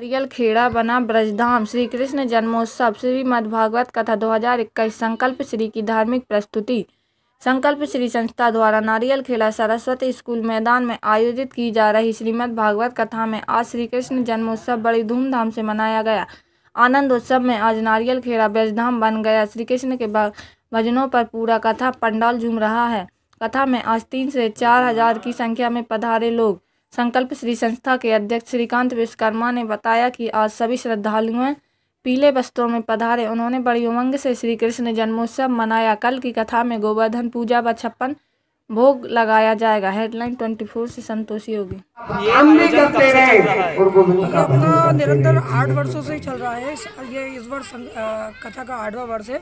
नारियल खेड़ा बना ब्रजधाम। श्री कृष्ण जन्मोत्सव, श्रीमद्भागवत कथा 2021 संकल्प श्री की धार्मिक प्रस्तुति। संकल्प श्री संस्था द्वारा नारियल खेड़ा सरस्वती स्कूल मैदान में आयोजित की जा रही श्रीमद् भागवत कथा में आज श्री कृष्ण जन्मोत्सव बड़ी धूमधाम से मनाया गया। आनंद उत्सव में आज नारियल खेड़ा ब्रजधाम बन गया। श्री कृष्ण के भजनों पर पूरा कथा पंडाल झूम रहा है। कथा में आज तीन से चार हज़ार की संख्या में पधारे लोग। संकल्प श्री संस्था के अध्यक्ष श्रीकांत विश्वकर्मा ने बताया कि आज सभी श्रद्धालुएँ पीले वस्त्रों में पधारे। उन्होंने बड़ी उमंग से श्री कृष्ण जन्मोत्सव मनाया। कल की कथा में गोवर्धन पूजा व छप्पन भोग लगाया जाएगा। हेडलाइन 24 से संतोषी होगी। अपना निरंतर आठ वर्षों से ही चल रहा है। ये इस वर्ष कथा का आठवां वर्ष है।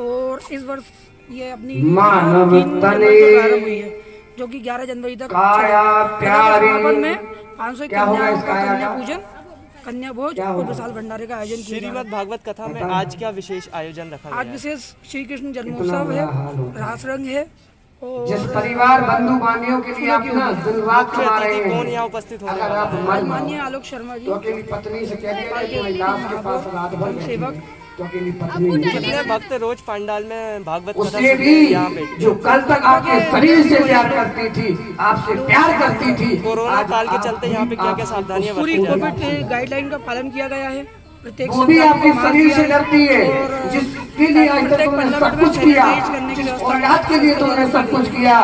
और इस वर्ष ये अपनी प्रारंभ हुई है। जो कि 11 जनवरी तक समापन में पाँच सौ कन्या पूजन कन्या भोज और विशाल भंडारे का आयोजन श्रीमद भागवत कथा में आज क्या विशेष आयोजन रखा आज विशेष श्री कृष्ण जन्मोत्सव है रास रंग है और जिस परिवार बंधु बांधियों के लिए अपना दिन रात कमा रहे हैं कौन यहाँ उपस्थित हो अगर आप माननीय आलोक शर्मा जी। तो अकेली पत्नी से कह दिया कि लाश के पास रात भर सेवक तो अकेली पत्नी कितने भक्त रोज पंडाल में भागवत सुनने भी यहाँ पे। जो कल तक आपके शरीर से प्यार करती थी आपसे प्यार करती थी कोरोना काल के चलते यहाँ पे क्या क्या सावधानियाँ पूरी कोविड गाइडलाइन का पालन किया गया है। प्रत्येक वो भी आपके शरीर से है। डरती है जिसके लिए आज तक तुमने सब कुछ किया व्यवस्था औलाद के लिए तुमने सब कुछ किया